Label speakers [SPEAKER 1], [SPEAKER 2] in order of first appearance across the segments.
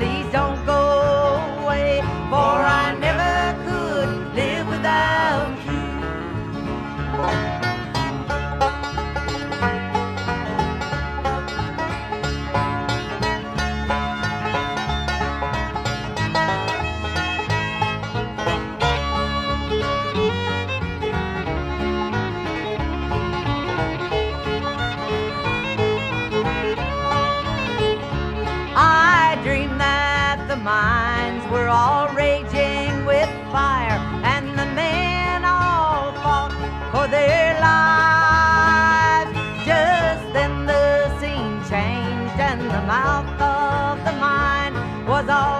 [SPEAKER 1] please don't. mines were all raging with fire, and the men all fought for their lives. Just then the scene changed, and the mouth of the mine was all.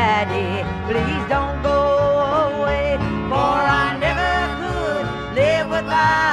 [SPEAKER 1] Daddy, please don't go away, for I never could live without.